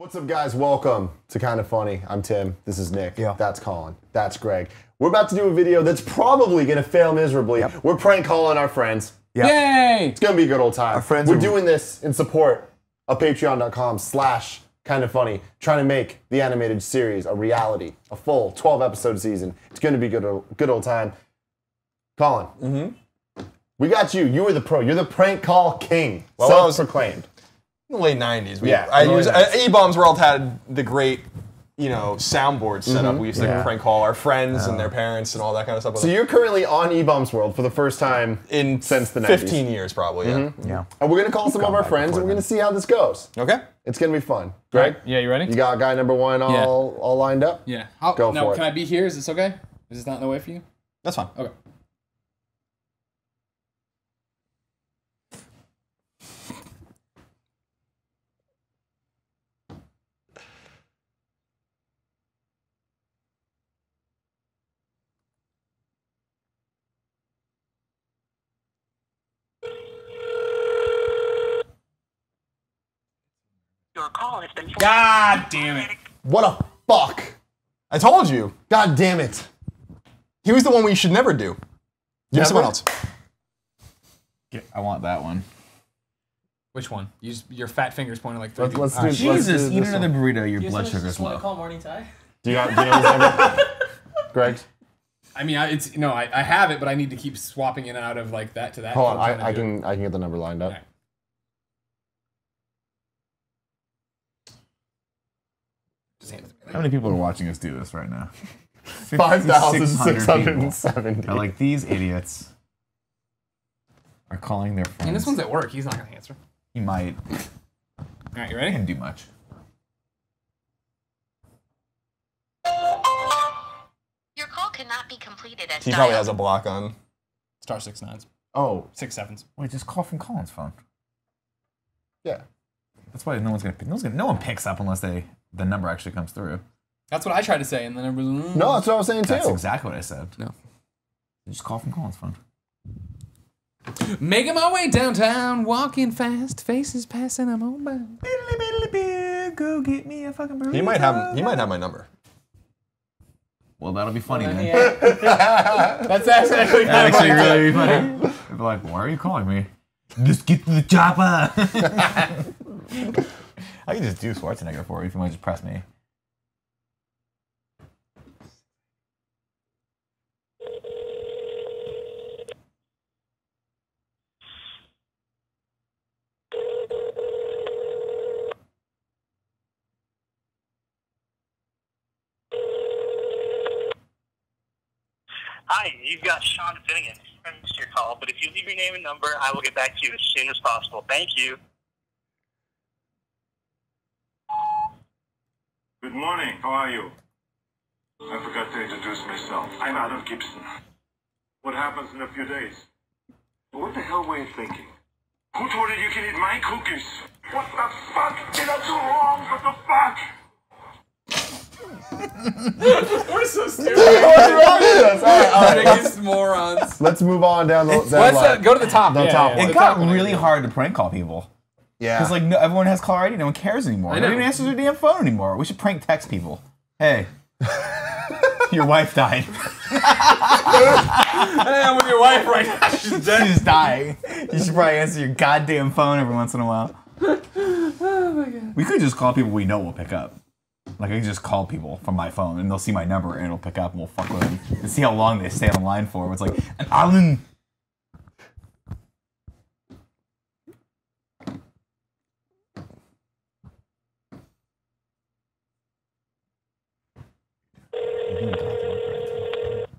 What's up, guys? Welcome to Kinda Funny. I'm Tim. This is Nick. Yeah. That's Colin. That's Greg. We're about to do a video that's probably going to fail miserably. We're prank calling our friends. Yeah. Yay! It's going to be a good old time. Our friends We're are- doing this in support of patreon.com slash kinda funny, trying to make the animated series a reality, a full 12 episode season. It's going to be good, old- good old time. Colin, Mm-hmm. we got you. You were the pro. You're the prank call king. Well, I was- Self-proclaimed. In the late '90s. We, Yeah, I in the use late uh, eBaum's World had the great, you know, soundboard set Mm-hmm. up. We used to Yeah. prank call our friends and their parents and all that kind of stuff. So you're currently on eBaum's World for the first time in since the 90s. 15 years, probably. Yeah. Yeah. And we're gonna call some of our friends and we're gonna see how this goes. Okay. It's gonna be fun. Greg, Yeah, you ready? you got guy number one all Yeah. all lined up? yeah. How, Go now, for it. can I be here? Is this okay? Is this not in the way for you? That's fine. Okay. Call has been. God damn it! What a fuck! I told you. God damn it! He was the one we should never do. Give Never? someone else. I want that one. Which one? You just, your fat fingers pointing like three. Let's, let's do, All right. let's do Jesus, eat another one. burrito. Your You blood just sugar's want low. to call Morning Tie? Do you, got, do you know? Greg? I mean, I, it's no, I, I have it, but I need to keep swapping in and out of like that to that. Hold on, I'm trying to I, I do it. can I can get the number lined up. Alright. Just hand it to me. How many people are watching us do this right now? Five thousand six 600 hundred people and seventy. Are like these idiots are calling their friends. I mean, this one's at work. He's not gonna answer. He might. All right, you I ready? didn't do much. Your call cannot be completed as He probably has a block on. Star six nines, Oh, six sevens. Wait, just call from Colin's phone. yeah. That's why no one's gonna pick. No, one's gonna, no one picks up unless they the number actually comes through. That's what I tried to say, and then I was. mm. No, that's what I was saying too. That's exactly what I said. No. Just call from Colin's phone. Making my way downtown, walking fast, faces passing, I'm on by. Go get me a fucking burrito. He might have. He might have my number. Well, that'll be funny then. yeah. That's actually kind of actually really funny. They'd be like, why are you calling me? Just get to the chopper. I can just do Schwarzenegger for you if you want to just press me. Hi, you've got Sean Finnegan. I missed your call, but if you leave your name and number, I will get back to you as soon as possible. Thank you. Good morning. How are you? I forgot to introduce myself. I'm Adam Gibson. What happens in a few days? What the hell were you thinking? Who told you you can eat my cookies? What the fuck did I do wrong? What the fuck? We're so stupid. What's wrong with us? All right, all right. Biggest morons. Let's move on down the, down Let's the uh, line. go to the top. The yeah, top yeah, one. the It got top one. really hard to prank call people. Yeah. Because like no, everyone has caller ID, no one cares anymore. I Nobody know. even answers their damn phone anymore. We should prank text people. Hey, your wife died. Hey, I'm with your wife right now. She's dead. She's dying. You should probably answer your goddamn phone every once in a while. Oh my god. We could just call people we know will pick up. Like I can just call people from my phone and they'll see my number and it'll pick up and we'll fuck with them and see how long they stay on the line for. It's like an Alan.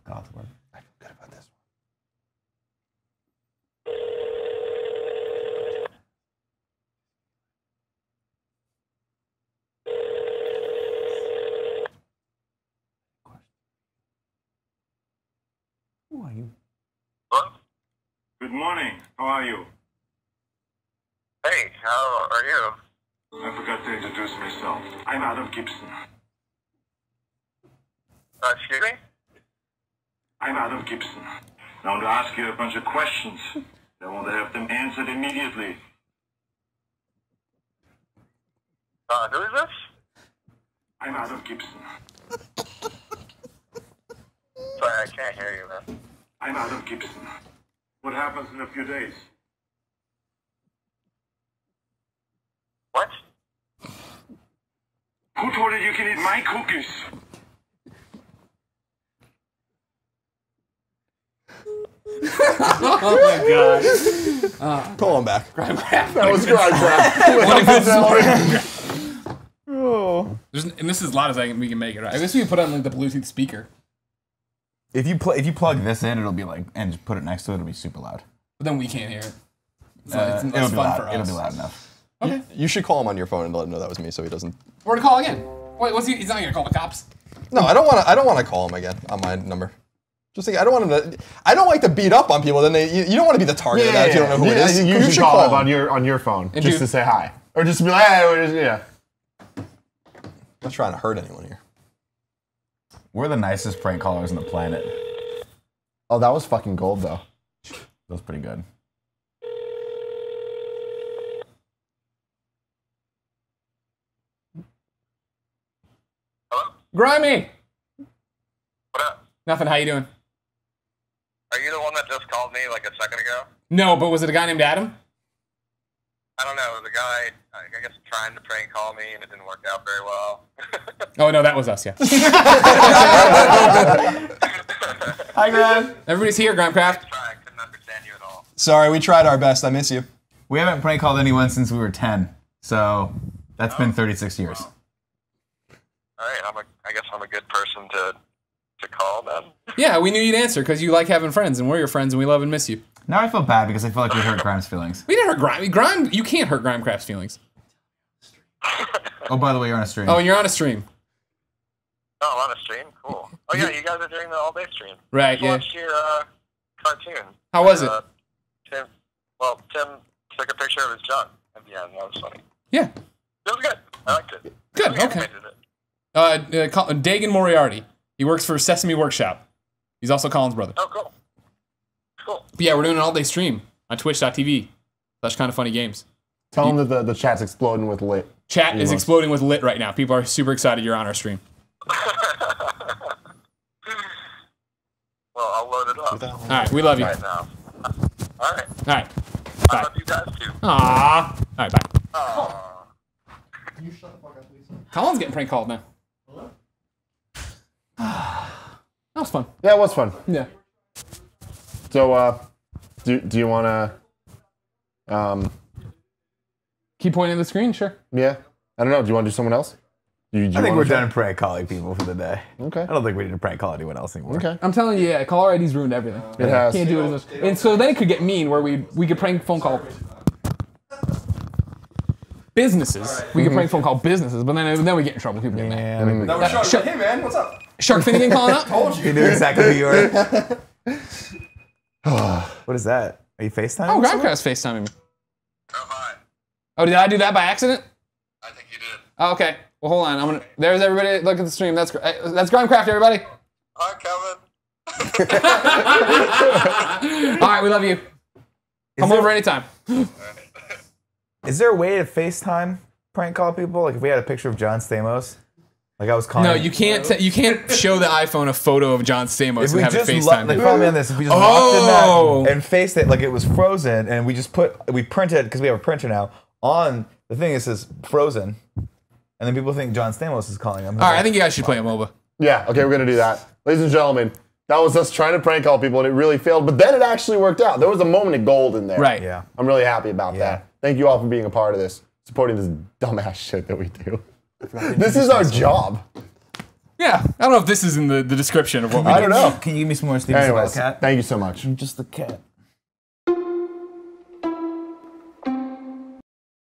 God's word. I feel good about this Who are you? Hello? Good morning. How are you? Hey, how are you? I forgot to introduce myself. I'm Adam Gibson. Uh, excuse me? I'm Adam Gibson. I want to ask you a bunch of questions. I want to have them answered immediately. Uh, who is this? I'm Adam Gibson. Sorry, I can't hear you, man. I'm of Gibson. What happens in a few days? Who told you you can eat my cookies? Oh my god. Call him back. That was Grimecraft. There's, and this is as loud as I can, we can make it. Right? I guess we can put on like the Bluetooth speaker, If you play, if you plug this in, it'll be like, and just put it next to it, it'll be super loud. but then we can't hear it. So Uh, it's, it's it'll be fun loud. for us. It'll be loud enough. Okay. You should call him on your phone and let him know that was me, so he doesn't. Or to call again. Wait, what's he? He's not gonna call the cops. No, I don't want to. I don't want to call him again on my number. Just like I don't want him to. I don't like to beat up on people. Then they, you, you don't want to be the target of that if you don't know who Yeah, it is. You, should call him on your on your phone And just you- to say hi, or just to be like, hey, what is- yeah. I'm not trying to hurt anyone here. We're the nicest prank callers on the planet. Oh, that was fucking gold though. That was pretty good. Grimy. What up? Nothing. How you doing? Are you the one that just called me like a second ago? No, but was it a guy named Adam? I don't know. It was a guy, I guess, trying to prank call me, and it didn't work out very well. Oh no, that was us. Yeah. Hi, Graham. Everybody's here, Grimecraft. Try, I couldn't understand you at all. Sorry, we tried our best. I miss you. We haven't prank called anyone since we were 10, so that's been 36 years. All right, I'm a, I guess I'm a good person to to call then. Yeah, we knew you'd answer because you like having friends, and we're your friends, and we love and miss you. Now I feel bad because I feel like we hurt Grime's feelings. We didn't hurt Grime. Grime, you can't hurt Grimecraft's feelings. Oh, by the way, you're on a stream. Oh, and you're on a stream, Oh, I'm on a stream. Cool. Oh yeah, you guys are doing the all day stream. right? Just Yeah. watched your uh, cartoon. How was it? Uh, Tim, well, Tim took a picture of his junk at the end. That was funny. Yeah. It was good. I liked it. Good. Who Okay. animated it? Uh, uh, Dagan Moriarty. He works for Sesame Workshop. He's also Colin's brother. Oh, cool. Cool. But yeah, we're doing an all day stream on twitch.tv. Slash kind of funny games. Tell him that the, the chat's exploding with lit. Chat is exploding with lit right now. People are super excited you're on our stream. Well, I'll load it up All right, we love you. All right now. All right. right. I love you guys too. Aww. All right, bye. Aw. Colin's getting prank called now. that was fun. Yeah, it was fun. Yeah. So, uh, do do you want to? Um, Keep pointing at the screen, sure. yeah. I don't know. Do you want to do someone else? Do you, do you I think wanna we're try? done prank calling people for the day. Okay. I don't think we need to prank call anyone else anymore. Okay. I'm telling you, yeah, caller ID's ruined everything. It has. Can't do it as much. And so then it could get mean where we we could prank phone call businesses. We could prank phone call businesses, but then then we get in trouble. People get mad. Yeah, I think we- That was Sure. Hey man, what's up? Shark Finnegan calling up. Told you knew exactly who you were. what is that? Are you FaceTiming? Oh, someone? Grimecraft's FaceTiming me. Oh, hi. Oh, did I do that by accident? I think you did. Oh, okay. Well, hold on. I'm gonna. There's everybody. Look at the stream. That's gr- uh, that's Grimecraft, everybody. Hi, Kevin. All right, we love you. Come there- over anytime. Is there a way to FaceTime prank call people? Like if we had a picture of John Stamos, like I was calling. No, you can't. T- you can't show the iPhone a photo of John Stamos If and we have it just FaceTime. lo- like you. follow me on this. If we just Oh. locked in that oh! and faced it like it was frozen, and we just put we printed because we have a printer now on the thing. It says frozen, and then people think John Stamos is calling them. All right, I think you guys should play a MOBA. Yeah. Okay, we're gonna do that, ladies and gentlemen. That was us trying to prank call people, and it really failed. But then it actually worked out. There was a moment of gold in there. Right. Yeah. I'm really happy about Yeah. that. Thank you all for being a part of this, supporting this dumbass shit that we do. This is our job. Yeah, I don't know if this is in the, the description of what we I do. don't know. Can you give me some more Steven Anyways, Seagal cat? thank you so much. Just the cat.